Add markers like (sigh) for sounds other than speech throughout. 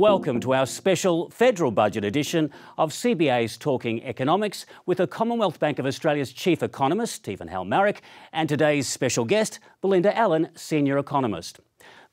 Welcome to our special federal budget edition of CBA's Talking Economics with the Commonwealth Bank of Australia's chief economist, Stephen Halmarick, and today's special guest, Belinda Allen, senior economist.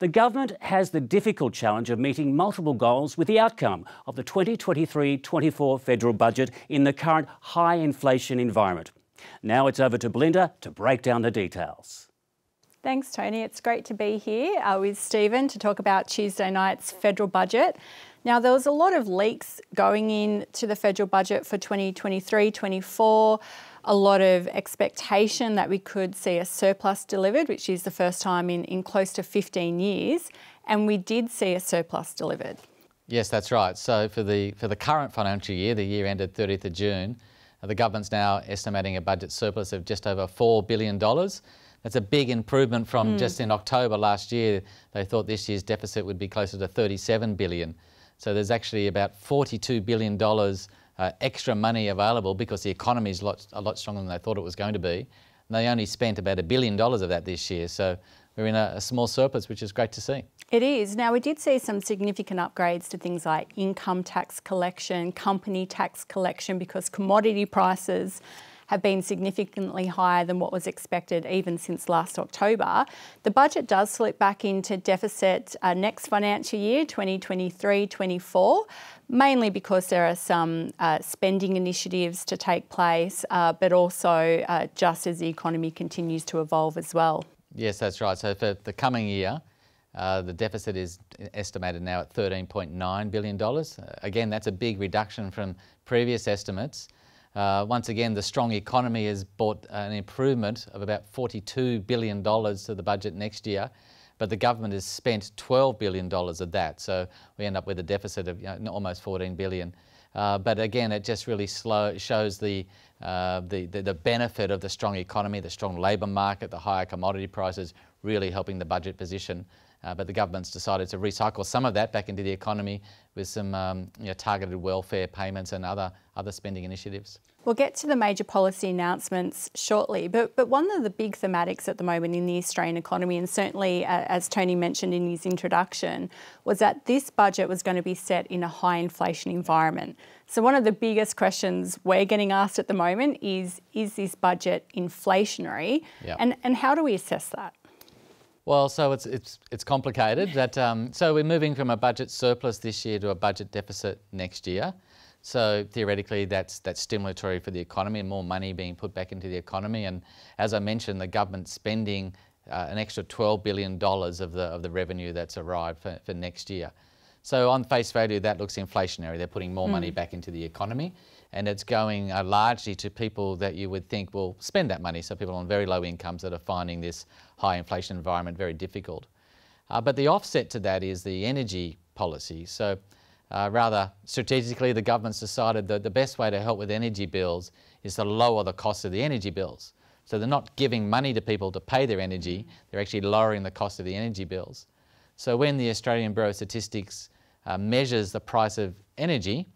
The government has the difficult challenge of meeting multiple goals with the outcome of the 2023 24 federal budget in the current high inflation environment. Now it's over to Belinda to break down the details. Thanks, Tony. It's great to be here uh, with Stephen to talk about Tuesday night's federal budget. Now, there was a lot of leaks going into the federal budget for 2023 24, a lot of expectation that we could see a surplus delivered, which is the first time in, in close to 15 years, and we did see a surplus delivered. Yes, that's right. So for the for the current financial year, the year ended 30th of June, the government's now estimating a budget surplus of just over $4 billion. That's a big improvement from mm. just in October last year. They thought this year's deficit would be closer to 37 billion. So there's actually about 42 billion dollars uh, extra money available because the economy is a lot, a lot stronger than they thought it was going to be. And they only spent about a billion dollars of that this year. So we're in a, a, small surplus, which is great to see. It is. Now, we did see some significant upgrades to things like income tax collection, company tax collection, because commodity prices have been significantly higher than what was expected even since last October. The budget does slip back into deficit uh, next financial year, 2023-24, mainly because there are some uh, spending initiatives to take place, uh, but also uh, just as the economy continues to evolve as well. Yes, that's right. So for the coming year, uh, the deficit is estimated now at $13.9 billion. Again, that's a big reduction from previous estimates. Uh, once again, the strong economy has brought an improvement of about $42 billion to the budget next year, but the government has spent $12 billion of that. So we end up with a deficit of you know, almost 14 billion. Uh, but again, it just really slow, shows the, uh, the, the, the, benefit of the strong economy, the strong labour market, the higher commodity prices really helping the budget position. Uh, but the government's decided to recycle some of that back into the economy with some um, you know, targeted welfare payments and other, other spending initiatives. We'll get to the major policy announcements shortly, but, but one of the big thematics at the moment in the Australian economy, and certainly uh, as Tony mentioned in his introduction, was that this budget was going to be set in a high inflation environment. So one of the biggest questions we're getting asked at the moment is, is this budget inflationary? Yep. And, and how do we assess that? Well, so it's it's it's complicated. That um, so we're moving from a budget surplus this year to a budget deficit next year. So theoretically, that's that's stimulatory for the economy and more money being put back into the economy. And as I mentioned, the government spending uh, an extra $12 billion of the of the revenue that's arrived for, for next year. So on face value, that looks inflationary. They're putting more mm. money back into the economy and it's going uh, largely to people that you would think will spend that money, so people on very low incomes that are finding this high inflation environment very difficult. Uh, but the offset to that is the energy policy. So uh, rather strategically, the government's decided that the best way to help with energy bills is to lower the cost of the energy bills. So they're not giving money to people to pay their energy, they're actually lowering the cost of the energy bills. So when the Australian Bureau of Statistics uh, measures the price of energy,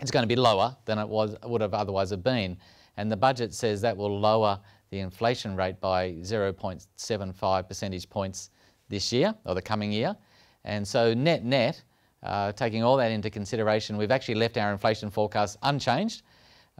it's going to be lower than it was, would have otherwise have been. And the budget says that will lower the inflation rate by 0.75 percentage points this year or the coming year. And so net net, uh, taking all that into consideration, we've actually left our inflation forecast unchanged.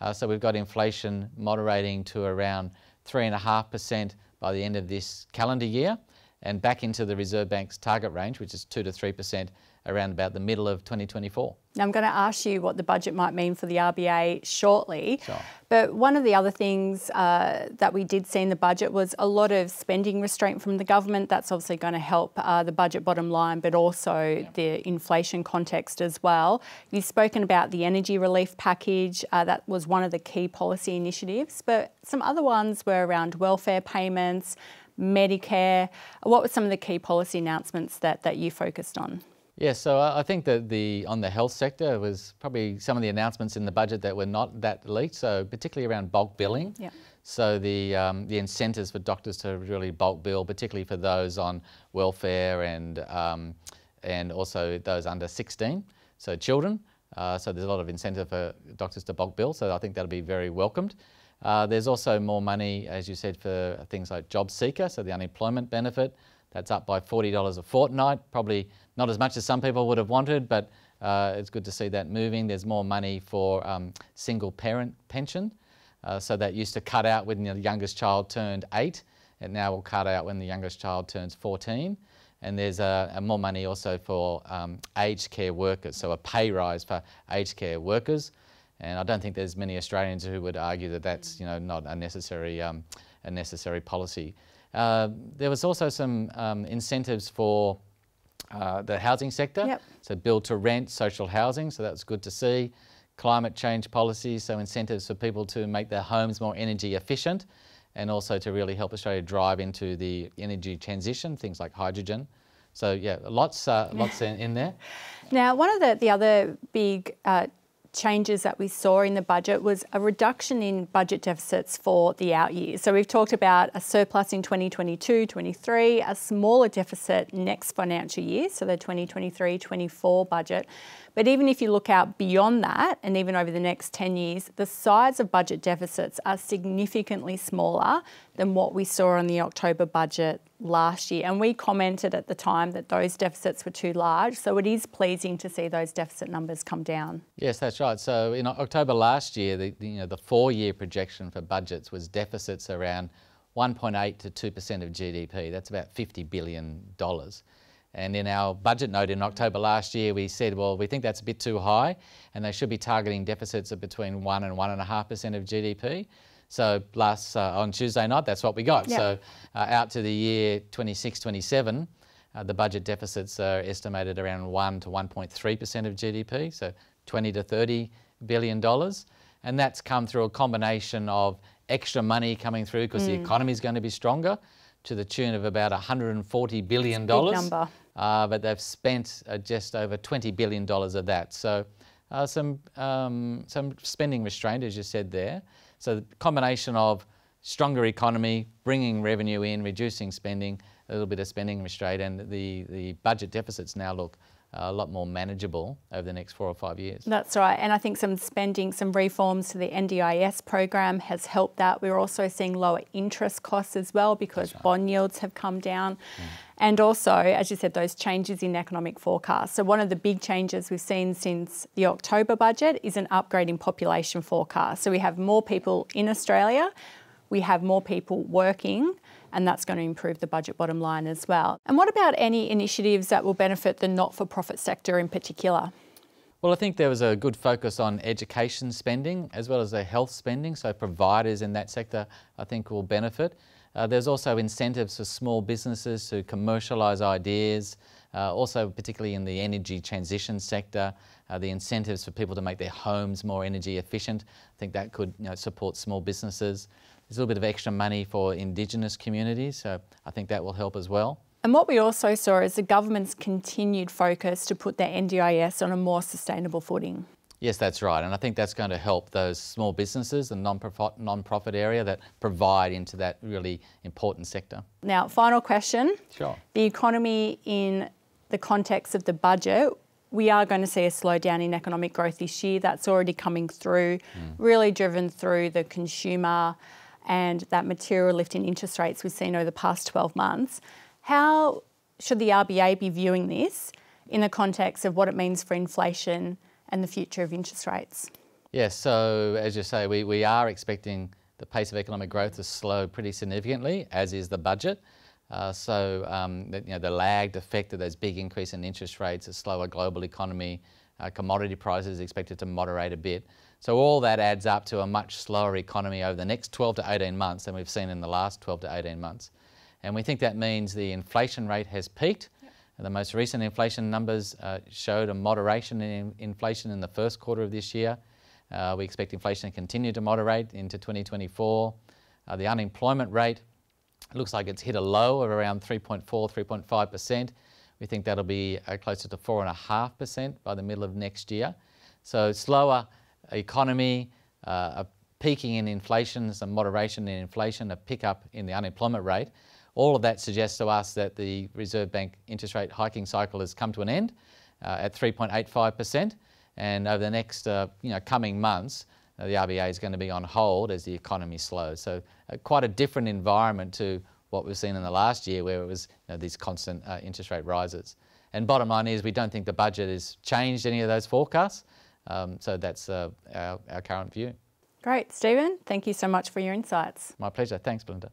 Uh, so we've got inflation moderating to around 3.5% by the end of this calendar year and back into the Reserve Bank's target range, which is 2 to 3% around about the middle of 2024. Now, I'm going to ask you what the budget might mean for the RBA shortly. Sure. But one of the other things uh, that we did see in the budget was a lot of spending restraint from the government. That's obviously going to help uh, the budget bottom line, but also yeah. the inflation context as well. You've spoken about the energy relief package. Uh, that was one of the key policy initiatives. But some other ones were around welfare payments, Medicare. What were some of the key policy announcements that, that you focused on? Yeah, so I think that the on the health sector was probably some of the announcements in the budget that were not that leaked. So particularly around bulk billing. Yeah. So the um, the incentives for doctors to really bulk bill, particularly for those on welfare and um, and also those under 16, so children. Uh, so there's a lot of incentive for doctors to bulk bill. So I think that'll be very welcomed. Uh, there's also more money, as you said, for things like job seeker, so the unemployment benefit. That's up by $40 a fortnight, probably not as much as some people would have wanted, but uh, it's good to see that moving. There's more money for um, single parent pension. Uh, so that used to cut out when the youngest child turned eight. It now will cut out when the youngest child turns 14. And there's more money also for um, aged care workers, so a pay rise for aged care workers. And I don't think there's many Australians who would argue that that's you know not a necessary um, a necessary policy. Uh, there was also some um, incentives for uh, the housing sector. Yep. So build to rent, social housing. So that's good to see. Climate change policies, so incentives for people to make their homes more energy efficient and also to really help Australia drive into the energy transition, things like hydrogen. So yeah, lots, uh, lots in, in, there. (laughs) Now, one of the, the other big uh, changes that we saw in the budget was a reduction in budget deficits for the out years. So we've talked about a surplus in 2022 23, a smaller deficit next financial year, so the 2023 24 budget. But even if you look out beyond that, and even over the next 10 years, the size of budget deficits are significantly smaller than what we saw on the October budget last year. And we commented at the time that those deficits were too large. So it is pleasing to see those deficit numbers come down. Yes, that's right. So in October last year, the, you know, the four-year projection for budgets was deficits around 1.8 to 2% of GDP. That's about $50 billion. And in our budget note in October last year, we said, well, we think that's a bit too high, and they should be targeting deficits of between 1 and 1.5% of GDP. So last uh, on Tuesday night, that's what we got. Yep. So uh, out to the year 26, 27, uh, the budget deficits are estimated around 1 to 1.3% of GDP, so 20 to 30 billion dollars. And that's come through a combination of extra money coming through because mm. the economy is going to be stronger to the tune of about 140 billion dollars. number. Uh, but they've spent uh, just over 20 billion dollars of that. So uh, some um, some spending restraint, as you said there. So the combination of stronger economy, bringing revenue in, reducing spending, a little bit of spending restraint, and the the budget deficits now look a lot more manageable over the next four or five years. That's right. And I think some spending, some reforms to the NDIS program has helped that. We're also seeing lower interest costs as well because right. bond yields have come down. Mm. And also, as you said, those changes in economic forecasts. So, one of the big changes we've seen since the October budget is an upgrade in population forecast. So, we have more people in Australia, we have more people working and that's going to improve the budget bottom line as well. And what about any initiatives that will benefit the not for profit sector in particular? Well, I think there was a good focus on education spending as well as the health spending, so providers in that sector I think will benefit. Uh, there's also incentives for small businesses to commercialise ideas, uh, also particularly in the energy transition sector, uh, the incentives for people to make their homes more energy efficient. I think that could you know, support small businesses. There's a little bit of extra money for Indigenous communities, so I think that will help as well. And what we also saw is the government's continued focus to put their NDIS on a more sustainable footing. Yes, that's right. And I think that's going to help those small businesses, the non-profit, non-profit area that provide into that really important sector. Now, final question. Sure. The economy in the context of the budget, we are going to see a slowdown in economic growth this year. That's already coming through, mm. really driven through the consumer and that material lift in interest rates we've seen over the past 12 months. How should the RBA be viewing this in the context of what it means for inflation and the future of interest rates? Yes, so as you say, we, we are expecting the pace of economic growth to slow pretty significantly, as is the budget. Uh, so um, the, you know, the lagged effect of those big increase in interest rates, a slower global economy, uh, commodity prices expected to moderate a bit. So all that adds up to a much slower economy over the next 12 to 18 months than we've seen in the last 12 to 18 months. And we think that means the inflation rate has peaked. Yep. The most recent inflation numbers uh, showed a moderation in inflation in the first quarter of this year. Uh, we expect inflation to continue to moderate into 2024. Uh, the unemployment rate looks like it's hit a low of around 3.4, 3.5%. We think that'll be uh, closer to 4.5% by the middle of next year. So slower economy, uh, a peaking in inflation, some moderation in inflation, a pickup in the unemployment rate. All of that suggests to us that the Reserve Bank interest rate hiking cycle has come to an end uh, at 3.85%. And over the next uh, you know, coming months, uh, the RBA is going to be on hold as the economy slows. So uh, quite a different environment to what we've seen in the last year where it was you know, these constant uh, interest rate rises. And bottom line is we don't think the budget has changed any of those forecasts. Um, so that's uh, our, our current view. Great. Stephen, thank you so much for your insights. My pleasure. Thanks, Belinda.